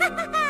Ha ha ha!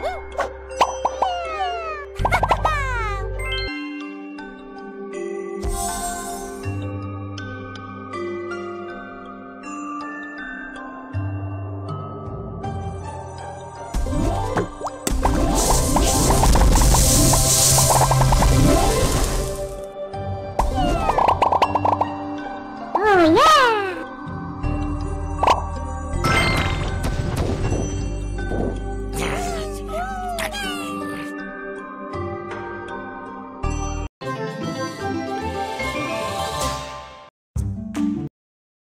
Woo!